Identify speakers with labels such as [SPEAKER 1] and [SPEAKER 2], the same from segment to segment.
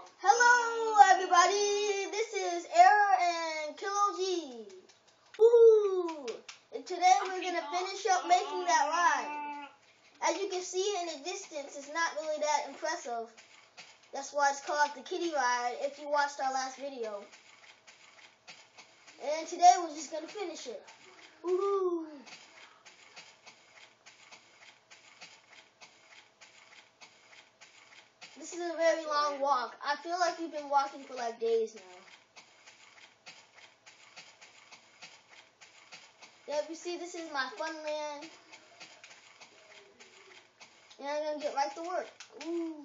[SPEAKER 1] Hello, everybody. This is Error and Kilo G. Woo! And today we're gonna finish up making that ride. Uh-huh. As you can see in the distance, it's not really that impressive. That's why it's called the Kiddy Ride. If you watched our last video. And today we're just gonna finish it. Woohoo! This is a very long walk. I feel like we've been walking for like days now. Yep, you see, this is my fun land. And I'm gonna get right to work. Ooh.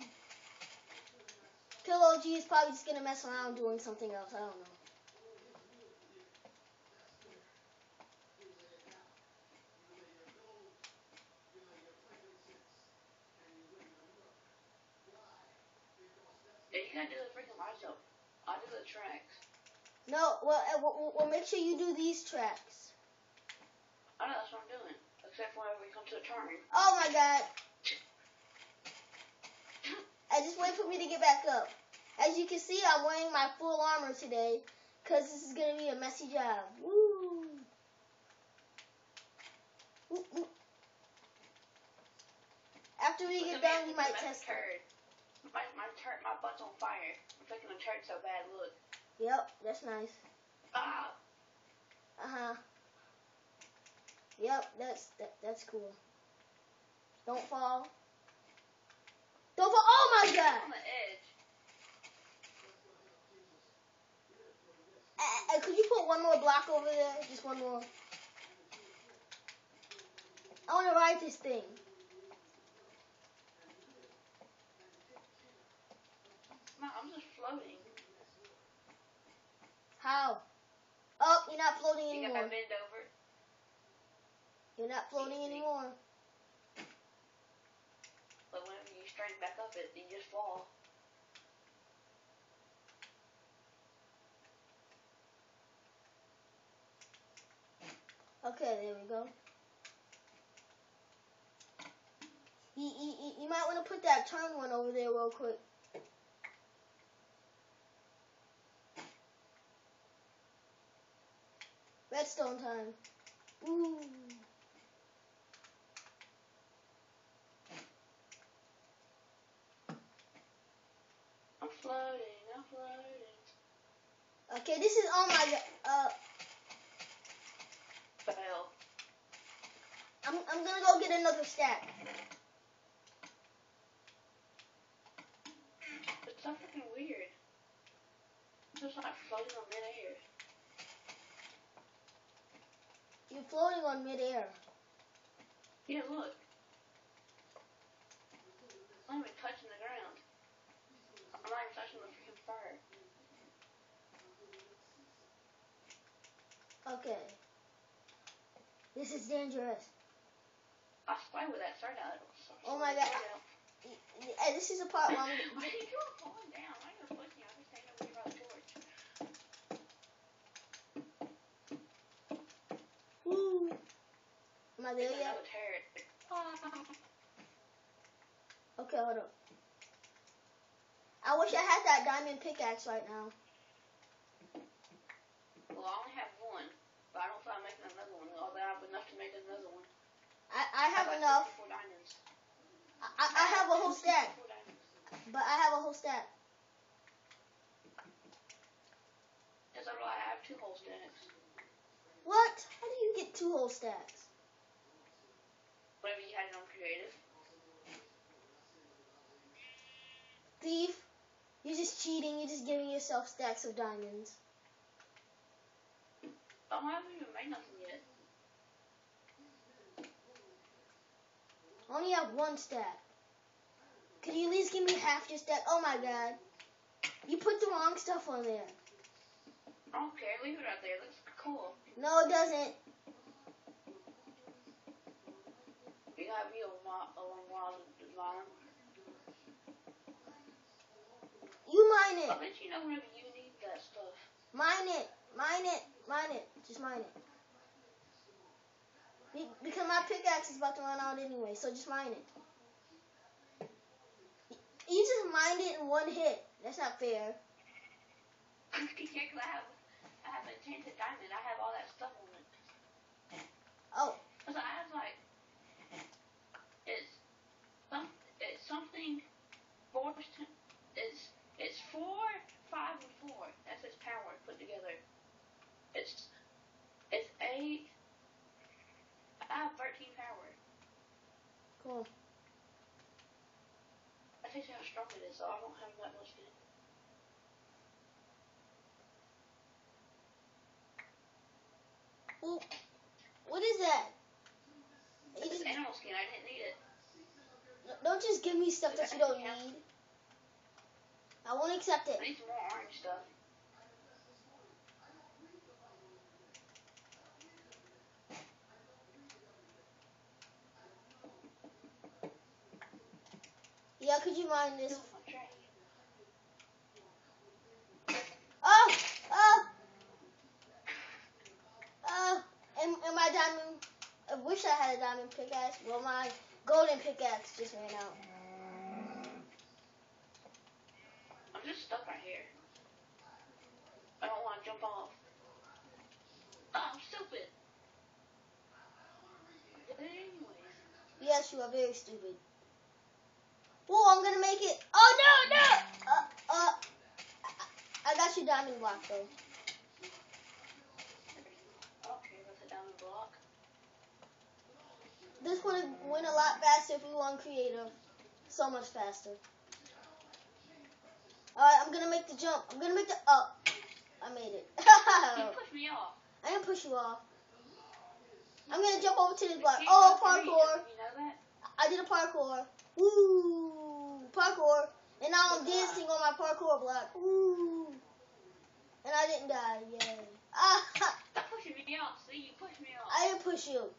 [SPEAKER 1] Pillow G is probably just gonna mess around doing something else. I don't know.
[SPEAKER 2] Yeah, you gotta do the freaking lights up. I'll do the tracks.
[SPEAKER 1] No, well, uh, well, well, make sure you do these tracks.
[SPEAKER 2] I know that's what I'm doing. Except whenever we come to a turn.
[SPEAKER 1] Oh my god. I just wait for me to get back up. As you can see, I'm wearing my full armor today because this is going to be a messy job. Woo. Woo, woo. After we get done, we might test it.
[SPEAKER 2] My my turd, my butt's on fire. I'm taking a turd so bad. Look.
[SPEAKER 1] Yep, that's nice.
[SPEAKER 2] Ah.
[SPEAKER 1] Uh huh. Yep, that's that, that's cool. Don't fall. Don't fall. Oh my god!
[SPEAKER 2] On the edge.
[SPEAKER 1] Uh, uh, could you put one more block over there? Just one more. I want to ride this thing.
[SPEAKER 2] I'm just floating.
[SPEAKER 1] How? Oh, you're not floating
[SPEAKER 2] You
[SPEAKER 1] anymore.
[SPEAKER 2] gotta bend over.
[SPEAKER 1] You're not floating anymore.
[SPEAKER 2] But whenever you straighten back up, it you just fall.
[SPEAKER 1] Okay, there we go. You, you, you- you might want to put that turn one over there real quick. Ooh.
[SPEAKER 2] I'm floating. I'm floating.
[SPEAKER 1] Okay, this is all my. Uh,
[SPEAKER 2] Fail.
[SPEAKER 1] I'm I'm gonna go get another stack.
[SPEAKER 2] It's so freaking weird. I'm just like floating on midair.
[SPEAKER 1] You're floating on midair.
[SPEAKER 2] Yeah, look. I'm not even touching the ground. I'm not even touching the freaking fire.
[SPEAKER 1] Okay. This is dangerous.
[SPEAKER 2] I swear with that start out.
[SPEAKER 1] Oh my God. Y- y- uh, This is a part where I'm.
[SPEAKER 2] Why are you falling down?
[SPEAKER 1] Woo. Am I there yet? Okay, hold up. I wish I had that diamond pickaxe right now.
[SPEAKER 2] Well, I only have one, but I don't feel like making another one. Although I have enough to make another one.
[SPEAKER 1] I, I have
[SPEAKER 2] got
[SPEAKER 1] enough.
[SPEAKER 2] 64 diamonds.
[SPEAKER 1] I, I I have a whole stack,
[SPEAKER 2] 64 diamonds.
[SPEAKER 1] but I have a whole stack.
[SPEAKER 2] Yes, I have two whole stacks.
[SPEAKER 1] What? How do you get two whole stacks?
[SPEAKER 2] Whatever you had it on creative.
[SPEAKER 1] Thief, you're just cheating. You're just giving yourself stacks of diamonds.
[SPEAKER 2] Oh, I haven't even made nothing yet.
[SPEAKER 1] I only have one stack. Could you at least give me half your stack? Oh my god. You put the wrong stuff on there.
[SPEAKER 2] I. Leave it out there. Looks cool.
[SPEAKER 1] No, it doesn't.
[SPEAKER 2] You gotta be a, long.
[SPEAKER 1] You mine
[SPEAKER 2] I
[SPEAKER 1] it.
[SPEAKER 2] bet you know whenever you need that stuff.
[SPEAKER 1] Mine it. Mine it. Mine it. Just mine it. Be- Because my pickaxe is about to run out anyway, so just mine it. You just mined it in one hit. That's not fair.
[SPEAKER 2] yeah, 'cause I have, I have a enchanted diamond. I have all that stuff on it.
[SPEAKER 1] Oh,
[SPEAKER 2] So I have like, it's some, it's something four. It's it's four, five, and four. That's its power put together. It's it's eight. I have thirteen power.
[SPEAKER 1] cool.
[SPEAKER 2] I think how strong it is, so I don't have that much in it.
[SPEAKER 1] Ooh, what is that? You
[SPEAKER 2] It's
[SPEAKER 1] just,
[SPEAKER 2] animal skin. I didn't need it.
[SPEAKER 1] don't just give me stuff that you don't need. I won't accept it.
[SPEAKER 2] I need some more orange stuff.
[SPEAKER 1] Yeah, could you mind this?
[SPEAKER 2] Fill my tray.
[SPEAKER 1] Oh, oh, oh, and, and my diamond, I wish I had a diamond pickaxe. Well, my golden pickaxe just ran out.
[SPEAKER 2] I'm just stuck right here. I don't want to jump off. Oh, I'm stupid. Anyways,
[SPEAKER 1] Yes, you are very stupid. Whoa, I'm gonna make it. Oh, no, no! Uh, uh, I, I got your diamond block, though.
[SPEAKER 2] okay, that's a diamond block.
[SPEAKER 1] This would have went a lot faster if we were on creative. So much faster. Alright, I'm gonna make the jump. I'm gonna make the oh I made it.
[SPEAKER 2] You pushed me off.
[SPEAKER 1] I didn't push you off. I'm gonna jump over to this block. Oh
[SPEAKER 2] go through you,
[SPEAKER 1] parkour.
[SPEAKER 2] You know?
[SPEAKER 1] I did a parkour. Woo parkour. And now I'm dancing on my parkour block. Woo and I didn't die. Yay. Ah
[SPEAKER 2] pushing me off. See, you pushed me off.
[SPEAKER 1] I didn't push you.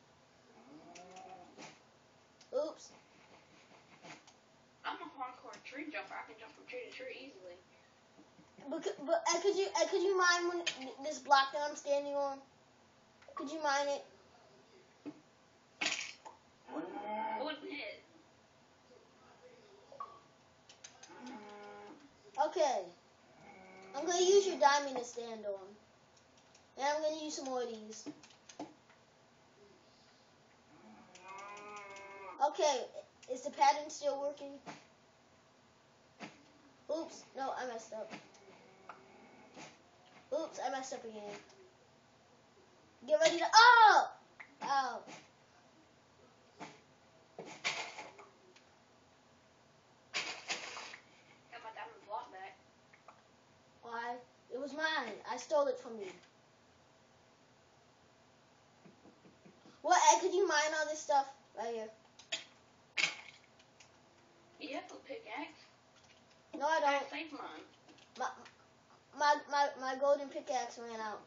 [SPEAKER 1] Oops.
[SPEAKER 2] I'm a hardcore tree jumper. I can jump from tree to tree easily.
[SPEAKER 1] But, but uh, could you uh, could you mine when this block that I'm standing on? Could you mine it?
[SPEAKER 2] I wouldn't.
[SPEAKER 1] Okay. I'm gonna use your diamond to stand on. And I'm gonna use some more of these. Okay, is the pattern still working? Oops, no, I messed up. Oops, I messed up again. Get ready to. Oh! Oh.
[SPEAKER 2] Got my diamond block back.
[SPEAKER 1] Why? It was mine. I stole it from you. What, could you mine all this stuff right here?
[SPEAKER 2] You have a pickaxe.
[SPEAKER 1] No, I
[SPEAKER 2] I
[SPEAKER 1] don't.
[SPEAKER 2] saved mine.
[SPEAKER 1] My, my, my, my golden pickaxe ran out.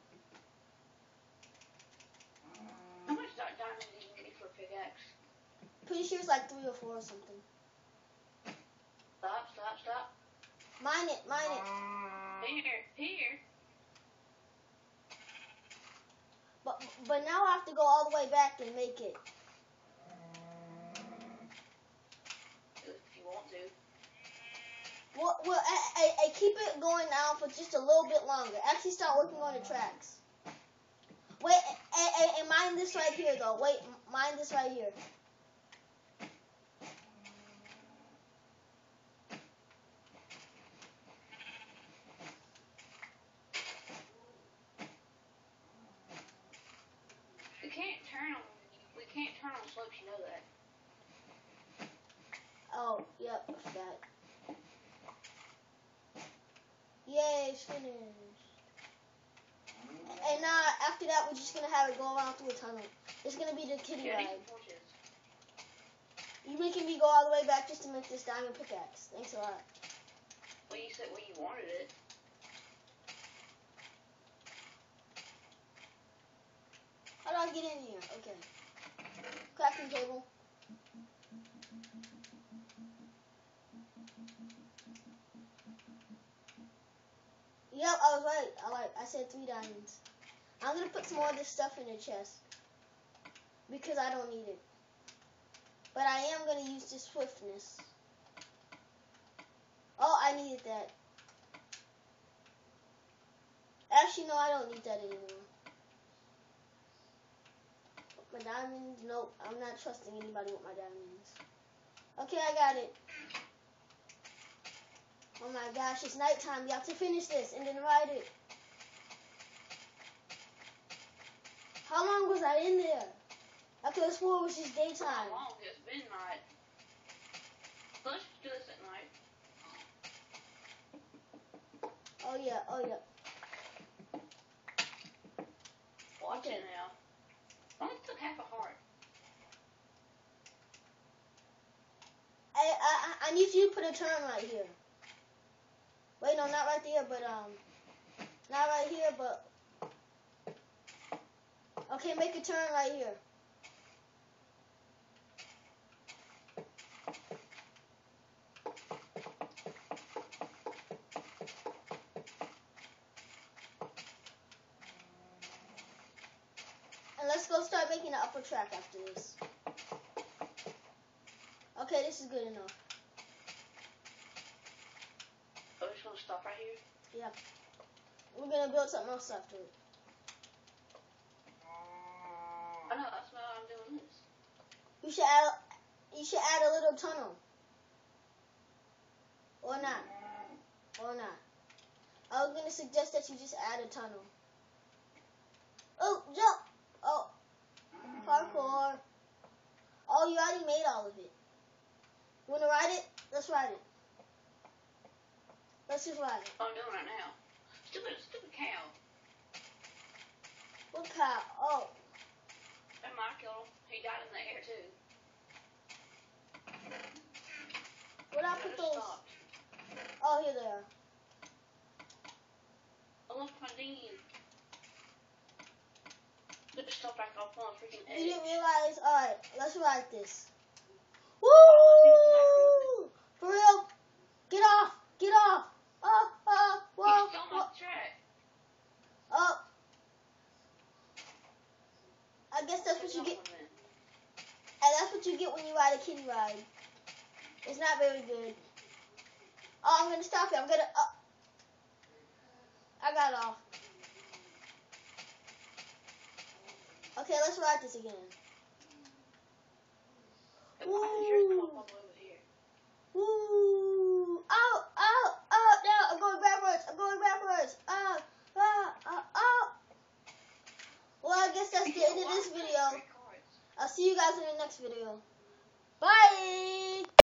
[SPEAKER 2] How much di- diamond do you need for a pickaxe?
[SPEAKER 1] Pretty sure it's like three or four or something.
[SPEAKER 2] Stop, stop, stop.
[SPEAKER 1] Mine it, mine it.
[SPEAKER 2] Here, here.
[SPEAKER 1] But, but now I have to go all the way back and make it.
[SPEAKER 2] If you want to.
[SPEAKER 1] Well, well I, I, I keep it going down for just a little bit longer. Actually, start working on the tracks. Wait, and, and, and mine this right here though. Wait, m- mine this right here.
[SPEAKER 2] We can't turn on. We can't turn on slopes. You know that.
[SPEAKER 1] Oh, yep, I forgot. Yay, it's finished. And now after that, we're just gonna have it go around through a tunnel. It's gonna be the kiddie
[SPEAKER 2] need
[SPEAKER 1] ride.
[SPEAKER 2] some torches.
[SPEAKER 1] You making me go all the way back just to make this diamond pickaxe. Thanks a lot.
[SPEAKER 2] Well, you said well you wanted it.
[SPEAKER 1] How do I get in here? Okay. Crafting table. Yep, I was right. I like I said three diamonds. I'm gonna put some more of this stuff in the chest because I don't need it. But I am gonna use this swiftness. Oh, I needed that. Actually, no, I don't need that anymore. My diamonds, nope. I'm not trusting anybody with my diamonds. Okay, I got it. Oh my gosh, it's nighttime. We have to finish this and then ride it. How long was I in there? I could have sworn it was just daytime.
[SPEAKER 2] How long it's been night? Let's do this at night.
[SPEAKER 1] Oh yeah, oh yeah.
[SPEAKER 2] Watch
[SPEAKER 1] Okay.
[SPEAKER 2] it now. Only took half a heart.
[SPEAKER 1] I, I I need you to put a turn right here. Wait, no, not right there, but um, not right here, but okay, make a turn right here. And let's go start making the upper track after this. Okay, this is good enough.
[SPEAKER 2] Oh, we're just gonna stop right here. Yeah.
[SPEAKER 1] We're gonna build something else after it.
[SPEAKER 2] I know, that's why I'm doing this.
[SPEAKER 1] You should add. You should add a little tunnel. Or not. Or not. I was gonna suggest that you just add a tunnel. Oh, jump! Oh, parkour. Oh, you already made all of it. You wanna ride it? Let's ride it. Let's just ride it.
[SPEAKER 2] Oh, I'm doing right now. Stupid, stupid cow.
[SPEAKER 1] What cow? Oh,
[SPEAKER 2] And my him. He died in the air too.
[SPEAKER 1] what I put those?
[SPEAKER 2] stopped.
[SPEAKER 1] Oh, here they are.
[SPEAKER 2] I lost my dinghy. Just stop back off on freaking
[SPEAKER 1] You didn't realize? Alright, let's ride this. Woo! For real? Get off! Get off! Oh, oh, whoa,
[SPEAKER 2] stole
[SPEAKER 1] whoa,
[SPEAKER 2] my track.
[SPEAKER 1] oh. I guess that's what you get. That's what you get when you ride a kiddy ride. It's not very good. Oh, I'm gonna stop you. I'm gonna. Oh. I got off. Okay, let's ride this again.
[SPEAKER 2] Why